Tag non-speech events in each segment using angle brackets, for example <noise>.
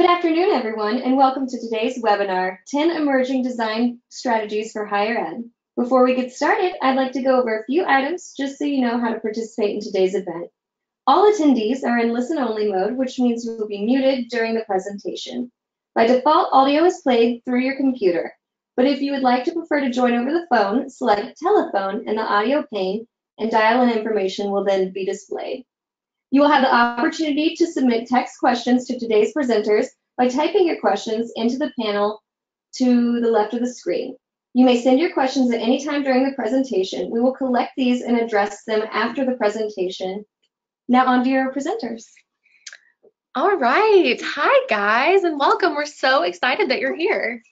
Good afternoon, everyone, and welcome to today's webinar, 10 Emerging Design Strategies for Higher Ed. Before we get started, I'd like to go over a few items just so you know how to participate in today's event. All attendees are in listen-only mode, which means you will be muted during the presentation. By default, audio is played through your computer, but if you would like to prefer to join over the phone, select telephone in the audio pane and dial-in information will then be displayed. You will have the opportunity to submit text questions to today's presenters by typing your questions into the panel to the left of the screen. You may send your questions at any time during the presentation. We will collect these and address them after the presentation. Now on to your presenters. All right. Hi, guys, and welcome. We're so excited that you're here.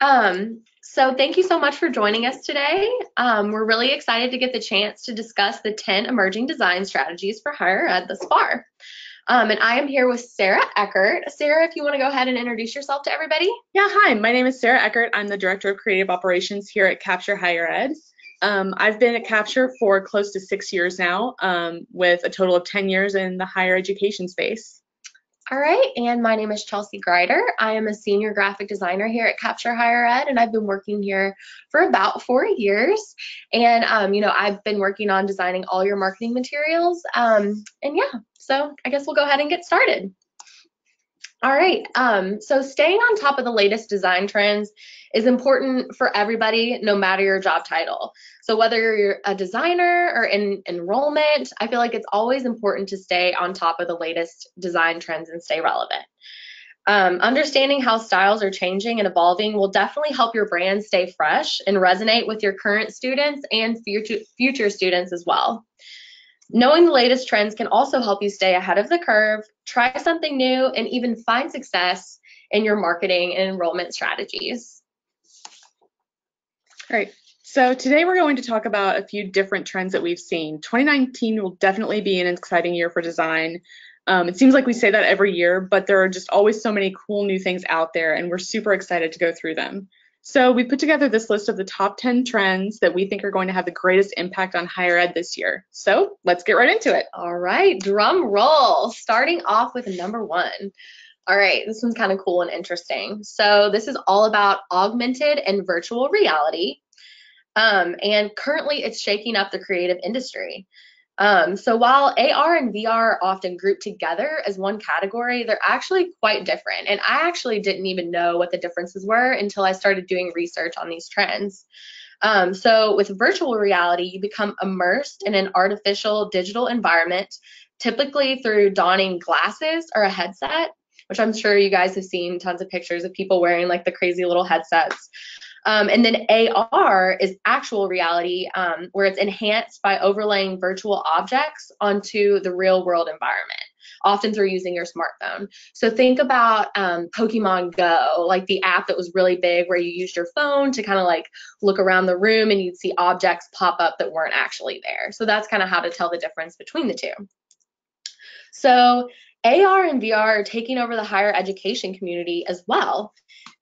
Um, so thank you so much for joining us today. Um, we're really excited to get the chance to discuss the 10 emerging design strategies for higher ed thus far. Um, and I am here with Sara Ekart. Sara, if you want to go ahead and introduce yourself to everybody. Yeah, hi, my name is Sara Ekart. I'm the Director of Creative Operations here at Capture Higher Ed. Um, I've been at Capture for close to six years now, um, with a total of 10 years in the higher education space. All right, and my name is Chelsea Grider. I am a senior graphic designer here at Capture Higher Ed, and I've been working here for about four years. And, um, you know, I've been working on designing all your marketing materials. Um, and yeah, so I guess we'll go ahead and get started. All right, um, so staying on top of the latest design trends is important for everybody, no matter your job title. So whether you're a designer or in enrollment, I feel like it's always important to stay on top of the latest design trends and stay relevant. Um, understanding how styles are changing and evolving will definitely help your brand stay fresh and resonate with your current students and future, future students as well. Knowing the latest trends can also help you stay ahead of the curve, try something new, and even find success in your marketing and enrollment strategies. All right, so today we're going to talk about a few different trends that we've seen. 2019 will definitely be an exciting year for design. Um, it seems like we say that every year, but there are just always so many cool new things out there, and we're super excited to go through them. So we put together this list of the top 10 trends that we think are going to have the greatest impact on higher ed this year. So let's get right into it. All right, drum roll. Starting off with number one. All right, this one's kind of cool and interesting. So this is all about augmented and virtual reality. Um, and currently it's shaking up the creative industry. Um, so while AR and VR are often grouped together as one category, they're actually quite different. And I actually didn't even know what the differences were until I started doing research on these trends. Um, so with virtual reality, you become immersed in an artificial digital environment, typically through donning glasses or a headset, which I'm sure you guys have seen tons of pictures of people wearing like the crazy little headsets. Um, and then AR is actual reality, um, where it's enhanced by overlaying virtual objects onto the real world environment, often through using your smartphone. So think about um, Pokemon Go, like the app that was really big where you used your phone to kind of like look around the room and you'd see objects pop up that weren't actually there. So that's kind of how to tell the difference between the two. So AR and VR are taking over the higher education community as well.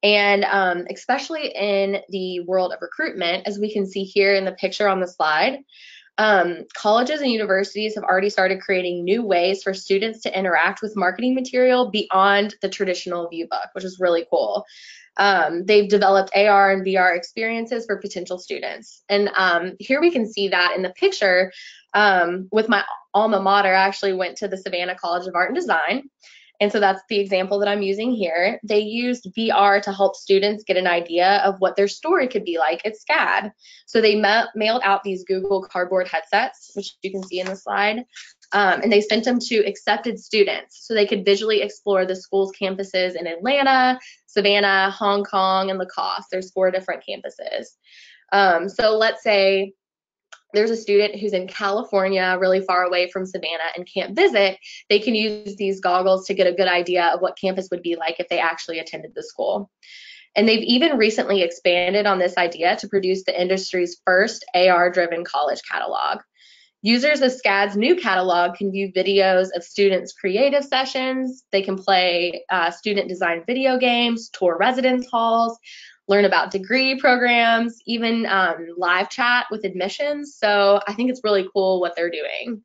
And um, especially in the world of recruitment, as we can see here in the picture on the slide, um, colleges and universities have already started creating new ways for students to interact with marketing material beyond the traditional view book, which is really cool. Um, they've developed AR and VR experiences for potential students. And um, here we can see that in the picture um, with my alma mater, I actually went to the Savannah College of Art and Design. And so that's the example that I'm using here. They used VR to help students get an idea of what their story could be like at SCAD. So they ma mailed out these Google Cardboard headsets, which you can see in the slide, um, and they sent them to accepted students so they could visually explore the school's campuses in Atlanta, Savannah, Hong Kong, and Lacoste. There's four different campuses. Um, so let's say there's a student who's in California, really far away from Savannah, and can't visit, they can use these goggles to get a good idea of what campus would be like if they actually attended the school. And they've even recently expanded on this idea to produce the industry's first AR driven college catalog. Users of SCAD's new catalog can view videos of students' creative sessions. They can play uh, student designed video games, tour residence halls, learn about degree programs, even um, live chat with admissions. So I think it's really cool what they're doing.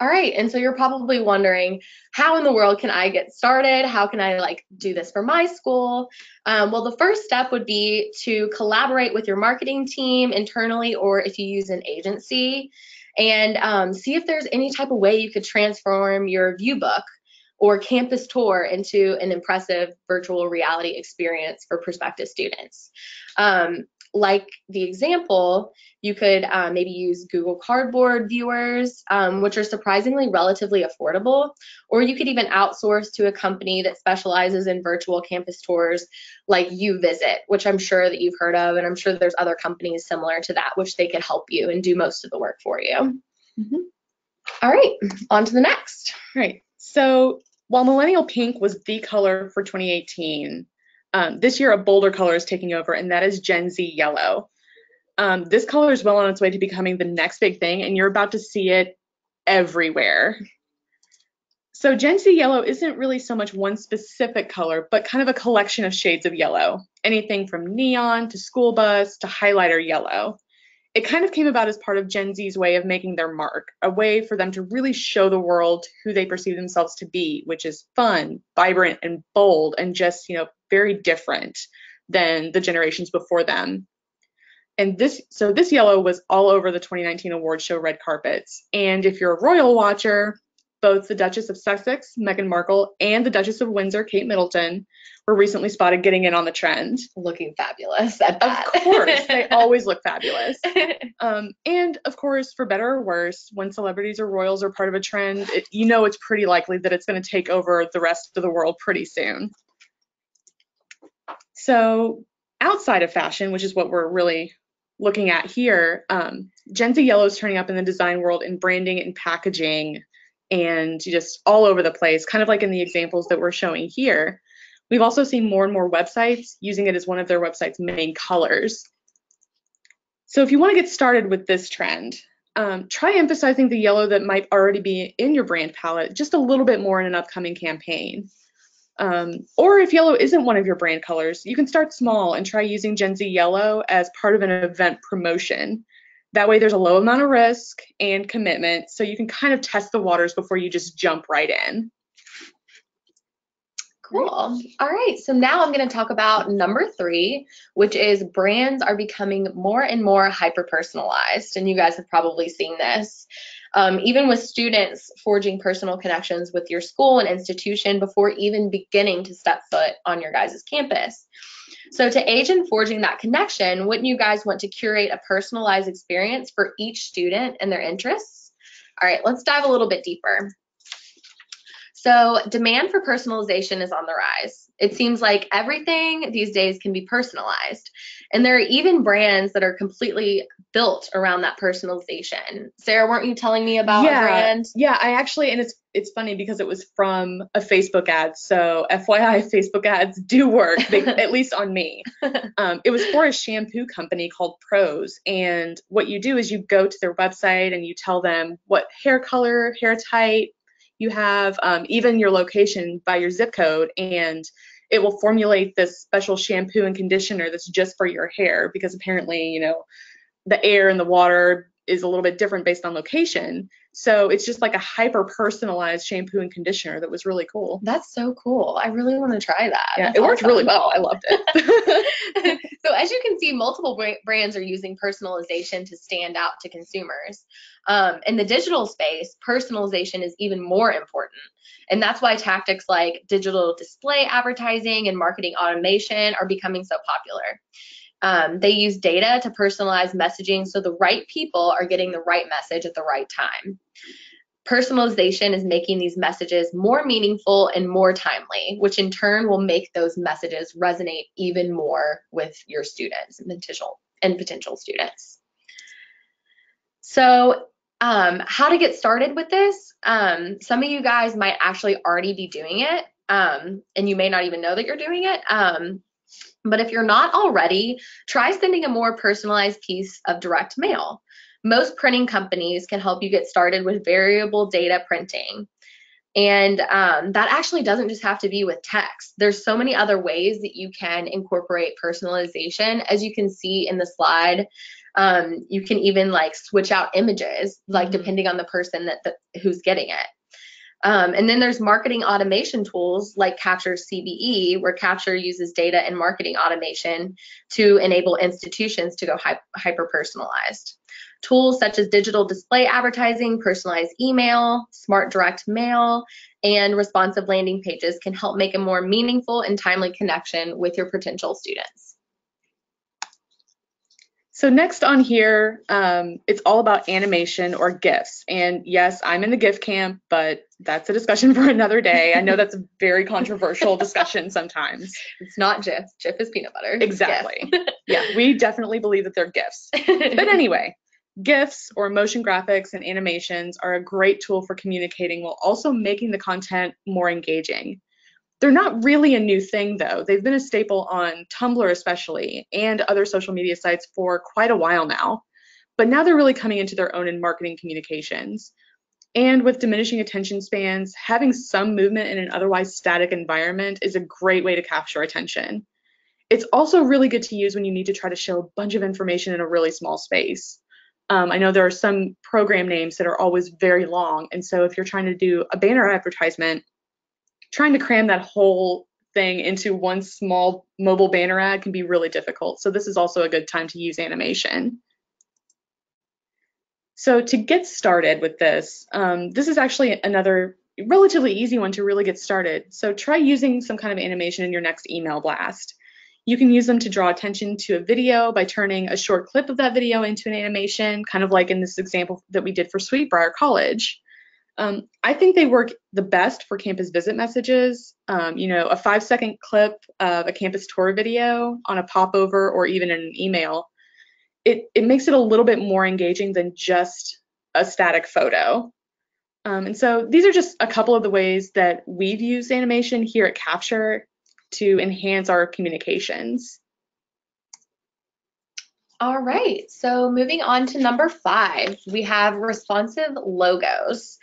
All right, and so you're probably wondering, how in the world can I get started? How can I like do this for my school? Um, well, the first step would be to collaborate with your marketing team internally, or if you use an agency, and um, see if there's any type of way you could transform your view book or campus tour into an impressive virtual reality experience for prospective students. Um, like the example, you could uh, maybe use Google Cardboard viewers, um, which are surprisingly relatively affordable, or you could even outsource to a company that specializes in virtual campus tours like YouVisit, which I'm sure that you've heard of, and I'm sure there's other companies similar to that, which they could help you and do most of the work for you. Mm-hmm. All right, on to the next. Right. So while millennial pink was the color for 2018, um, this year, a bolder color is taking over, and that is Gen Z yellow. Um, this color is well on its way to becoming the next big thing, and you're about to see it everywhere. So Gen Z yellow isn't really so much one specific color, but kind of a collection of shades of yellow. Anything from neon to school bus to highlighter yellow. It kind of came about as part of Gen Z's way of making their mark, a way for them to really show the world who they perceive themselves to be, which is fun, vibrant, and bold, and just, you know, very different than the generations before them. And this, so this yellow was all over the 2019 award show red carpets. And if you're a royal watcher, both the Duchess of Sussex, Meghan Markle, and the Duchess of Windsor, Kate Middleton, were recently spotted getting in on the trend. Looking fabulous at that. Of course, they <laughs> always look fabulous. <laughs> Um, and of course, for better or worse, when celebrities or royals are part of a trend, it, you know it's pretty likely that it's going to take over the rest of the world pretty soon. So outside of fashion, which is what we're really looking at here, um, Gen Z Yellow is turning up in the design world in branding and packaging and just all over the place, kind of like in the examples that we're showing here. We've also seen more and more websites using it as one of their website's main colors. So if you want to get started with this trend, um, try emphasizing the yellow that might already be in your brand palette just a little bit more in an upcoming campaign. Um, or if yellow isn't one of your brand colors, you can start small and try using Gen Z yellow as part of an event promotion. That way there's a low amount of risk and commitment, so you can kind of test the waters before you just jump right in. Cool. All right. So now I'm going to talk about number three, which is brands are becoming more and more hyper personalized. And you guys have probably seen this. Um, even with students forging personal connections with your school and institution before even beginning to step foot on your guys' campus. So to age in forging that connection, wouldn't you guys want to curate a personalized experience for each student and their interests? All right, let's dive a little bit deeper. So demand for personalization is on the rise. It seems like everything these days can be personalized. And there are even brands that are completely built around that personalization. Sara, weren't you telling me about yeah, a brand? Yeah, I actually, and it's it's funny because it was from a Facebook ad. So FYI, <laughs> Facebook ads do work, they, <laughs> at least on me. <laughs> Um, it was for a shampoo company called Prose, and what you do is you go to their website and you tell them what hair color, hair type, you have um, even your location by your zip code and it will formulate this special shampoo and conditioner that's just for your hair because apparently you know the air and the water is a little bit different based on location so it's just like a hyper personalized shampoo and conditioner that was really cool That's so cool. I really want to try that. yeah That's it worked awesome. really well i loved it <laughs> so as you can see, multiple brands are using personalization to stand out to consumers. Um, in the digital space, personalization is even more important. And that's why tactics like digital display advertising and marketing automation are becoming so popular. Um, they use data to personalize messaging so the right people are getting the right message at the right time. Personalization is making these messages more meaningful and more timely, which in turn will make those messages resonate even more with your students and potential and potential students. So, um, how to get started with this? Um, some of you guys might actually already be doing it, um, and you may not even know that you're doing it. Um, but if you're not already, try sending a more personalized piece of direct mail. Most printing companies can help you get started with variable data printing. And um, that actually doesn't just have to be with text. There's so many other ways that you can incorporate personalization. As you can see in the slide, Um, you can even like switch out images, like Mhm. depending on the person that the, who's getting it. Um, and then there's marketing automation tools like Capture CBE, where Capture uses data and marketing automation to enable institutions to go hy- hyper personalized. Tools such as digital display advertising, personalized email, smart direct mail, and responsive landing pages can help make a more meaningful and timely connection with your potential students. So next on here, um, it's all about animation or GIFs. And yes, I'm in the GIF camp, but that's a discussion <laughs> for another day. I know that's a very controversial discussion sometimes. It's not Jif. GIF is peanut butter. Exactly. <laughs> yeah, we definitely believe that they're GIFs. But <laughs> anyway, GIFs or motion graphics and animations are a great tool for communicating while also making the content more engaging. They're not really a new thing though. They've been a staple on Tumblr especially and other social media sites for quite a while now. But now they're really coming into their own in marketing communications. And with diminishing attention spans, having some movement in an otherwise static environment is a great way to capture attention. It's also really good to use when you need to try to show a bunch of information in a really small space. Um, I know there are some program names that are always very long, and so if you're trying to do a banner advertisement, trying to cram that whole thing into one small mobile banner ad can be really difficult. So this is also a good time to use animation. So to get started with this, um, this is actually another relatively easy one to really get started. So try using some kind of animation in your next email blast. You can use them to draw attention to a video by turning a short clip of that video into an animation, kind of like in this example that we did for Sweet Briar College. Um, I think they work the best for campus visit messages. Um, you know, a five second clip of a campus tour video on a popover or even in an email. It, it makes it a little bit more engaging than just a static photo. Um, and so these are just a couple of the ways that we've used animation here at Capture to enhance our communications. All right, so moving on to number five, we have responsive logos.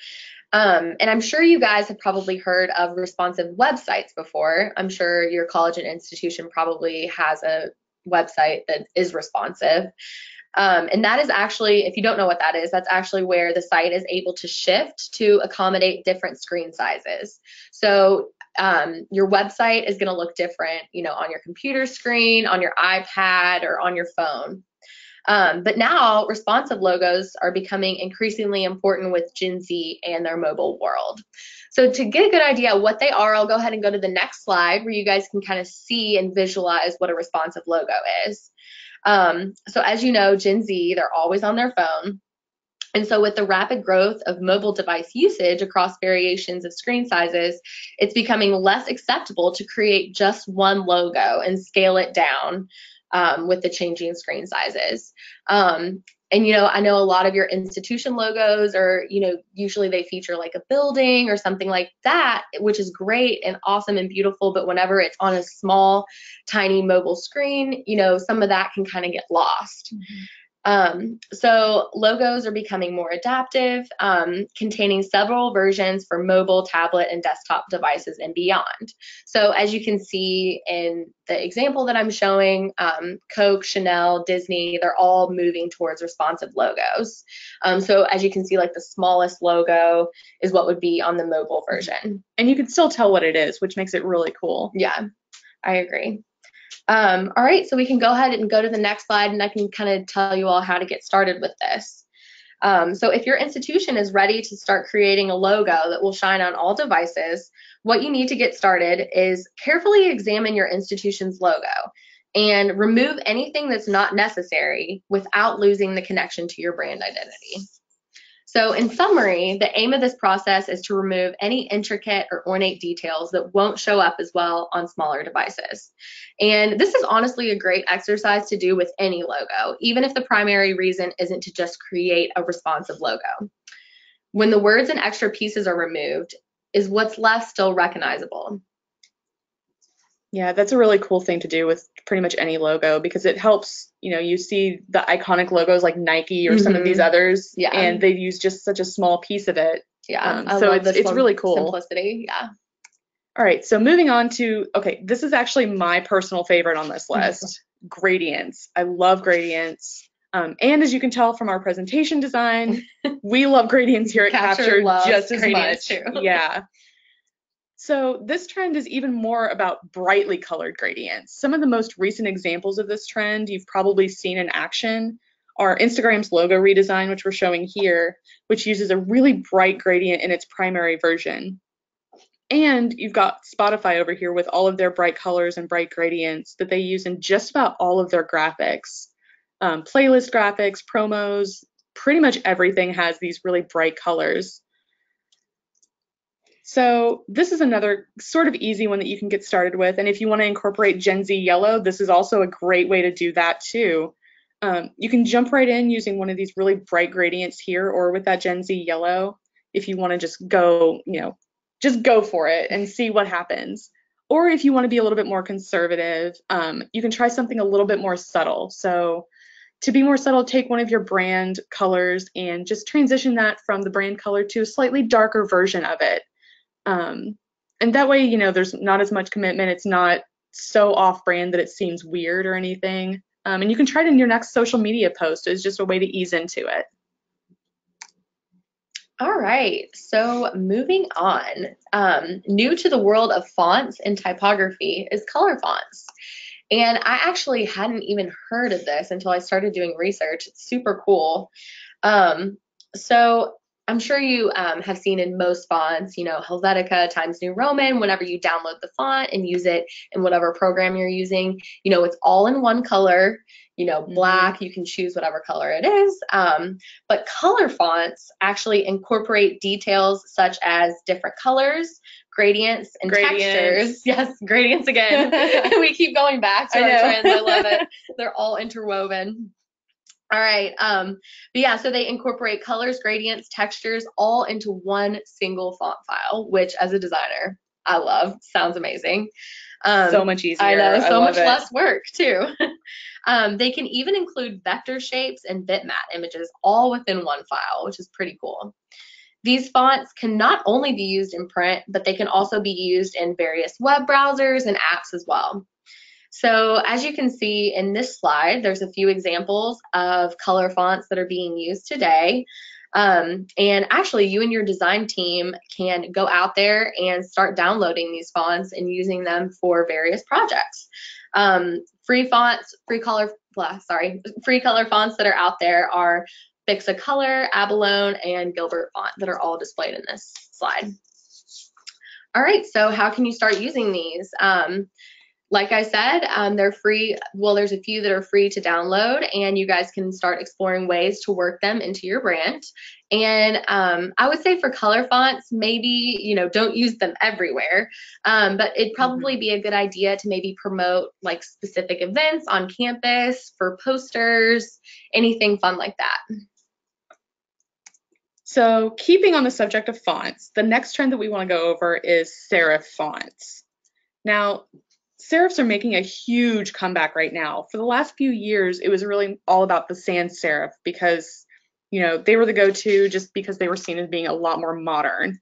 Um, and I'm sure you guys have probably heard of responsive websites before. I'm sure your college and institution probably has a website that is responsive. Um, and that is actually, if you don't know what that is, that's actually where the site is able to shift to accommodate different screen sizes. So um, your website is going to look different, you know, on your computer screen, on your iPad, or on your phone. Um, but now responsive logos are becoming increasingly important with Gen Z and their mobile world. So to get a good idea what they are, I'll go ahead and go to the next slide where you guys can kind of see and visualize what a responsive logo is. Um, so as you know, Gen Z, they're always on their phone. And so with the rapid growth of mobile device usage across variations of screen sizes, it's becoming less acceptable to create just one logo and scale it down um, with the changing screen sizes. Um, and you know, I know a lot of your institution logos are, you know, usually they feature like a building or something like that, which is great and awesome and beautiful. But whenever it's on a small, tiny mobile screen, you know, some of that can kind of get lost. Um, so logos are becoming more adaptive, um, containing several versions for mobile, tablet, and desktop devices and beyond. So as you can see in the example that I'm showing, um, Coke, Chanel, Disney, they're all moving towards responsive logos. Um, so as you can see, like the smallest logo is what would be on the mobile version. And you can still tell what it is, which makes it really cool. Yeah, I agree. Um, all right, so we can go ahead and go to the next slide and I can kind of tell you all how to get started with this. Um, so if your institution is ready to start creating a logo that will shine on all devices, what you need to get started is carefully examine your institution's logo and remove anything that's not necessary without losing the connection to your brand identity. So in summary, the aim of this process is to remove any intricate or ornate details that won't show up as well on smaller devices. And this is honestly a great exercise to do with any logo, even if the primary reason isn't to just create a responsive logo. When the words and extra pieces are removed, is what's left still recognizable? Yeah, that's a really cool thing to do with pretty much any logo because it helps, you know, you see the iconic logos like Nike or some of these others, Yeah. and they use just such a small piece of it. Yeah, Um, so it's- it's really cool. Simplicity, yeah. All right, so moving on to, okay, this is actually my personal favorite on this list gradients. I love gradients. Um, and as you can tell from our presentation design, <laughs> we love gradients here at Capture Capture, just as much. too. Yeah. So this trend is even more about brightly colored gradients. Some of the most recent examples of this trend you've probably seen in action are Instagram's logo redesign, which we're showing here, which uses a really bright gradient in its primary version. And you've got Spotify over here with all of their bright colors and bright gradients that they use in just about all of their graphics. Um, playlist graphics, promos, pretty much everything has these really bright colors. So this is another sort of easy one that you can get started with. And if you want to incorporate Gen Z yellow, this is also a great way to do that too. Um, you can jump right in using one of these really bright gradients here or with that Gen Z yellow if you want to just go, you know, just go for it and see what happens. Or if you want to be a little bit more conservative, um, you can try something a little bit more subtle. So to be more subtle, take one of your brand colors and just transition that from the brand color to a slightly darker version of it. Um, and that way, you know, there's not as much commitment. It's not so off brand that it seems weird or anything. Um, and you can try it in your next social media post It's just a way to ease into it. All right, so moving on. Um, new to the world of fonts and typography is color fonts. And I actually hadn't even heard of this until I started doing research. It's super cool. Um, so I'm sure you um, have seen in most fonts, you know, Helvetica, Times New Roman, whenever you download the font and use it in whatever program you're using, you know, it's all in one color, you know, Mhm. black, you can choose whatever color it is. Um, but color fonts actually incorporate details such as different colors, gradients, and Gradients. textures. <laughs> Yes, gradients again. <laughs> <laughs> we keep going back to I our know. trends. I love it. They're all interwoven. All right. Um, but yeah, so they incorporate colors, gradients, textures all into one single font file, which as a designer, I love. Sounds amazing. Um, so much easier. I know, so love much it. less work too. <laughs> um, they can even include vector shapes and bitmap images all within one file, which is pretty cool. These fonts can not only be used in print, but they can also be used in various web browsers and apps as well. So as you can see in this slide, there's a few examples of color fonts that are being used today. Um, and actually, you and your design team can go out there and start downloading these fonts and using them for various projects. Um, free fonts, free color, blah, sorry, free color fonts that are out there are Bixa Color, Abalone, and Gilbert Font that are all displayed in this slide. All right, so how can you start using these? Um, like I said, um, they're free. Well, there's a few that are free to download, and you guys can start exploring ways to work them into your brand. And um, I would say for color fonts, maybe you know don't use them everywhere, um, but it'd probably be a good idea to maybe promote like specific events on campus for posters, anything fun like that. So keeping on the subject of fonts, the next trend that we want to go over is serif fonts. Now, serifs are making a huge comeback right now. For the last few years, it was really all about the sans serif because, you know, they were the go-to just because they were seen as being a lot more modern.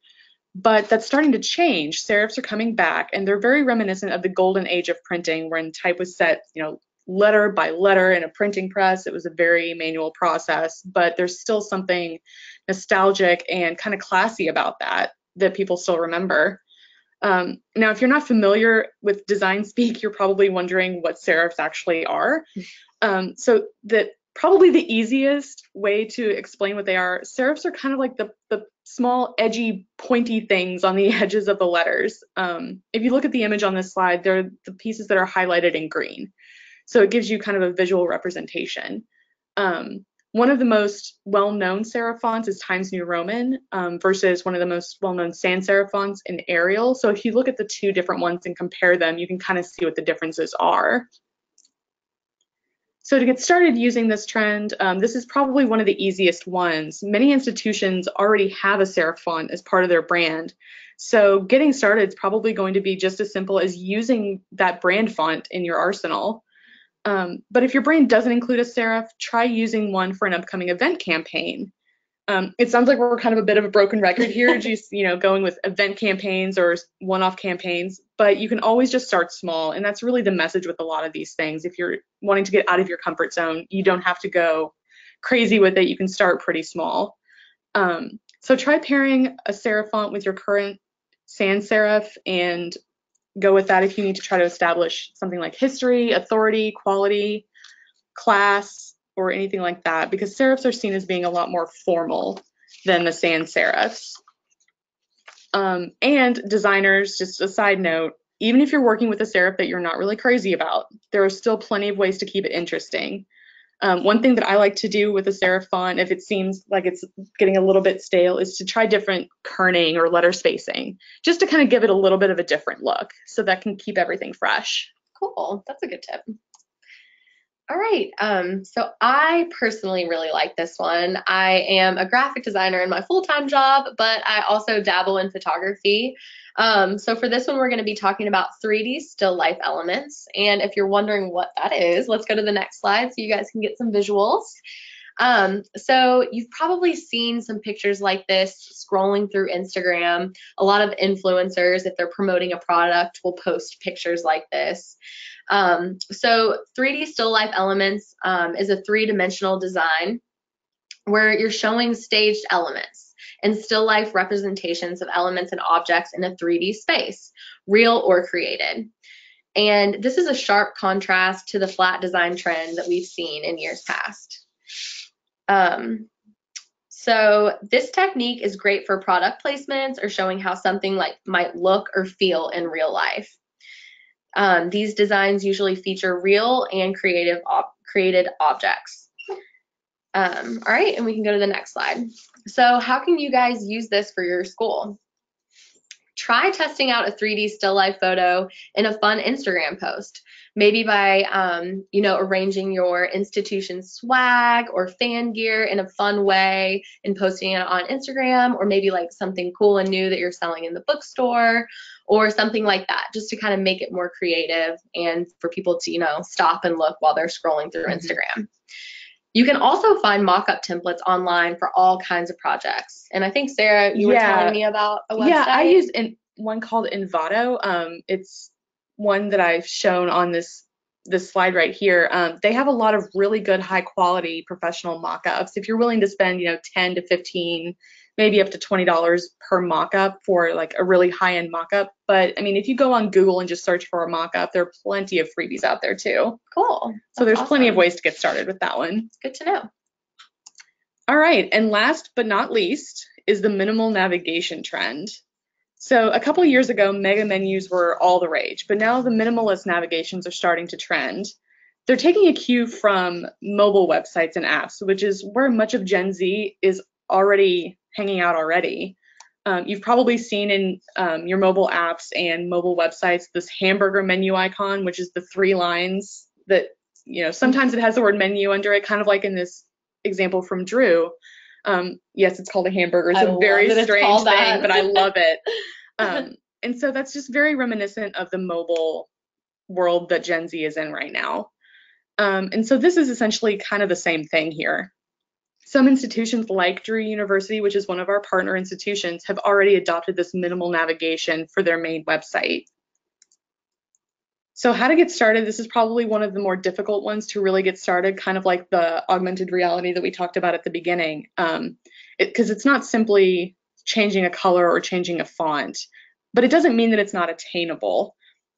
But that's starting to change. Serifs are coming back, and they're very reminiscent of the golden age of printing, when type was set, you know, letter by letter in a printing press. It was a very manual process, but there's still something nostalgic and kind of classy about that that people still remember. Um, now, if you're not familiar with design speak, you're probably wondering what serifs actually are. Um, so that probably the easiest way to explain what they are, serifs are kind of like the, the small edgy pointy things on the <laughs> edges of the letters. Um, if you look at the image on this slide, they're the pieces that are highlighted in green. So it gives you kind of a visual representation. Um, one of the most well-known serif fonts is Times New Roman um, versus one of the most well-known sans serif fonts in Arial. So if you look at the two different ones and compare them, you can kind of see what the differences are. So to get started using this trend, um, this is probably one of the easiest ones. Many institutions already have a serif font as part of their brand. So getting started is probably going to be just as simple as using that brand font in your arsenal. Um, but if your brand doesn't include a serif, try using one for an upcoming event campaign. Um, it sounds like we're kind of a bit of a broken record here, <laughs> just you know, going with event campaigns or one-off campaigns. But you can always just start small, and that's really the message with a lot of these things. If you're wanting to get out of your comfort zone, you don't have to go crazy with it, you can start pretty small. Um, so try pairing a serif font with your current sans serif and go with that if you need to try to establish something like history, authority, quality, class, or anything like that, because serifs are seen as being a lot more formal than the sans serifs. Um, and designers, just a side note, even if you're working with a serif that you're not really crazy about, there are still plenty of ways to keep it interesting. Um, one thing that I like to do with a serif font, if it seems like it's getting a little bit stale, is to try different kerning or letter spacing, just to kind of give it a little bit of a different look, so that can keep everything fresh. Cool. That's a good tip. All right. Um, so I personally really like this one. I am a graphic designer in my full-time job, but I also dabble in photography. Um, so for this one, we're going to be talking about 3D still life elements. And if you're wondering what that is, let's go to the next slide so you guys can get some visuals. Um, so you've probably seen some pictures like this scrolling through Instagram. A lot of influencers, if they're promoting a product, will post pictures like this. Um, so 3D still life elements um, is a three-dimensional design where you're showing staged elements and still life representations of elements and objects in a 3D space, real or created. And this is a sharp contrast to the flat design trend that we've seen in years past. Um, so this technique is great for product placements or showing how something like might look or feel in real life. Um, these designs usually feature real and creative ob created objects. Um, all right, and we can go to the next slide. So how can you guys use this for your school? Try testing out a 3D still life photo in a fun Instagram post maybe by um, you know arranging your institution swag or fan gear in a fun way and posting it on Instagram or maybe like something cool and new that you're selling in the bookstore or something like that just to kind of make it more creative and for people to you know stop and look while they're scrolling through mm-hmm. Instagram. You can also find mock-up templates online for all kinds of projects. And I think Sara, you yeah. were telling me about a website. Yeah, I use in, one called Envato. Um, it's one that I've shown on this this slide right here, um, they have a lot of really good high quality professional mock-ups. If you're willing to spend, you know, 10 to 15, maybe up to $20 per mock-up for like a really high-end mock-up. But I mean, if you go on Google and just search for a mock-up, there are plenty of freebies out there too. Cool. That's so there's awesome. plenty of ways to get started with that one. Good to know. All right, and last but not least is the minimal navigation trend. So a couple years ago, mega menus were all the rage, but now the minimalist navigations are starting to trend. They're taking a cue from mobile websites and apps, which is where much of Gen Z is already hanging out already. Um, you've probably seen in um, your mobile apps and mobile websites this hamburger menu icon, which is the three lines that, you know, sometimes it has the word menu under it, kind of like in this example from Drew. Um, yes, it's called a hamburger. It's I a very strange thing, but I love it. <laughs> Um, and so that's just very reminiscent of the mobile world that Gen Z is in right now. Um, and so this is essentially kind of the same thing here. Some institutions like Drew University, which is one of our partner institutions, have already adopted this minimal navigation for their main website. So how to get started, this is probably one of the more difficult ones to really get started, kind of like the augmented reality that we talked about at the beginning. Because um, it, it's not simply changing a color or changing a font, but it doesn't mean that it's not attainable.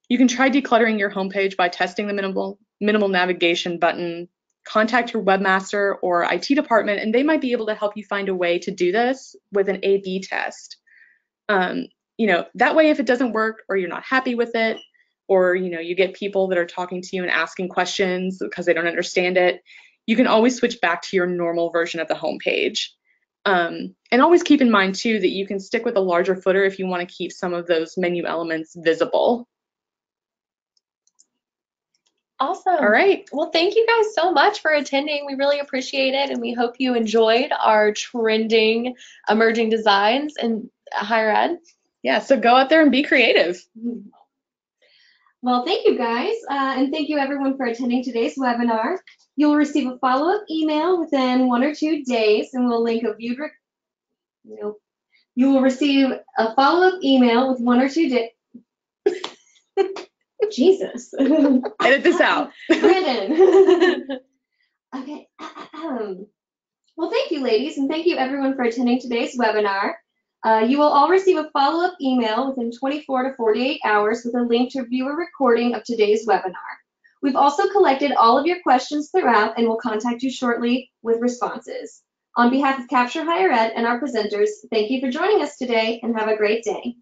You can try decluttering your homepage by testing the minimal, minimal navigation button, contact your webmaster or IT department, and they might be able to help you find a way to do this with an A-B test. Um, you know, that way if it doesn't work or you're not happy with it, or you know you get people that are talking to you and asking questions because they don't understand it you can always switch back to your normal version of the homepage um, and always keep in mind too that you can stick with a larger footer if you want to keep some of those menu elements visible Awesome. All right. Well, thank you guys so much for attending. We really appreciate it, and we hope you enjoyed our trending emerging designs in higher ed. Yeah, so go out there and be creative. Mm-hmm. Well, thank you guys, uh, and thank you everyone for attending today's webinar. You'll receive a follow-up email within one or two days, and we'll link a viewed. nope. You will receive a follow-up email with one or two days. <laughs> Jesus. <laughs> Edit this out. <laughs> Brandon. <laughs> okay. Um, Well, thank you, ladies, and thank you everyone for attending today's webinar. Uh, you will all receive a follow-up email within 24 to 48 hours with a link to view a recording of today's webinar. We've also collected all of your questions throughout and will contact you shortly with responses. On behalf of Capture Higher Ed and our presenters, thank you for joining us today and have a great day.